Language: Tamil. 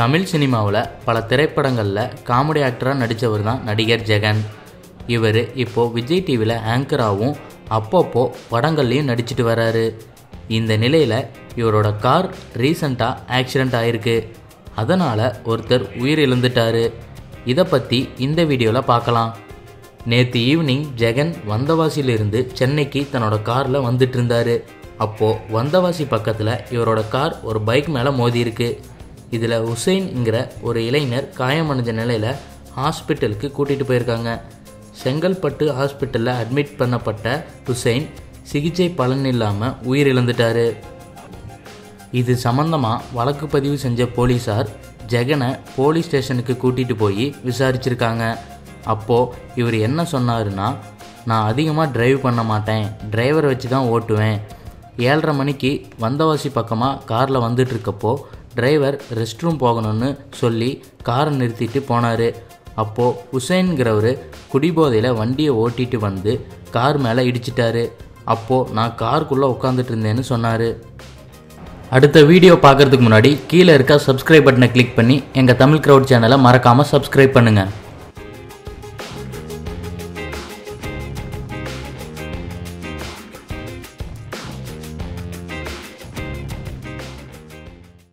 தமிழ் சினிமாவில் பல திரைப்படங்களில் காமெடி ஆக்டராக நடித்தவர் தான் நடிகர் ஜெகன். இவர் இப்போது விஜய் டிவியில் ஆங்கராகவும் அப்பப்போ படங்கள்லையும் நடிச்சிட்டு வராரு. இந்த நிலையில் இவரோட கார் ரீசண்டாக ஆக்சிடெண்ட் ஆயிருக்கு. அதனால் ஒருத்தர் உயிர் இழந்துட்டாரு இதை பற்றி இந்த வீடியோவில் பார்க்கலாம் நேற்று ஈவினிங் ஜெகன் வந்தவாசியிலிருந்து சென்னைக்கு தன்னோட காரில் வந்துட்டு இருந்தார். அப்போது வந்தவாசி பக்கத்தில் இவரோட கார் ஒரு பைக் மேலே மோதியிருக்கு. இதில் ஹுசைன்ங்கிற ஒரு இளைஞர் காயமடைஞ்ச நிலையில் ஹாஸ்பிட்டலுக்கு கூட்டிகிட்டு போயிருக்காங்க. செங்கல்பட்டு ஹாஸ்பிட்டலில் அட்மிட் பண்ணப்பட்ட ஹுசைன் சிகிச்சை பலன் இல்லாமல் உயிரிழந்துட்டாரு. இது சம்பந்தமாக வழக்கு பதிவு செஞ்ச போலீஸார் ஜெகனை போலீஸ் ஸ்டேஷனுக்கு கூட்டிகிட்டு போய் விசாரிச்சிருக்காங்க. அப்போது இவர் என்ன சொன்னாருன்னா நான் அதிகமாக டிரைவ் பண்ண மாட்டேன். டிரைவரை வச்சு தான் ஓட்டுவேன். ஏழரை மணிக்கு வந்தவாசி பக்கமாக காரில் வந்துட்டுருக்கப்போ டிரைவர் ரெஸ்ட் ரூம் போகணும்னு சொல்லி காரை நிறுத்திட்டு போனார். அப்போது ஹுசைன்கிறவர் குடிபோதையில் வண்டியை ஓட்டிட்டு வந்து கார் மேலே இடிச்சிட்டாரு. அப்போது நான் காருக்குள்ளே உட்காந்துட்டு இருந்தேன்னு சொன்னார். அடுத்த வீடியோ பார்க்குறதுக்கு முன்னாடி கீழே இருக்க சப்ஸ்கிரைப் பட்டனை கிளிக் பண்ணி எங்கள் தமிழ் க்ரௌட் சேனலை மறக்காமல் சப்ஸ்கிரைப் பண்ணுங்கள்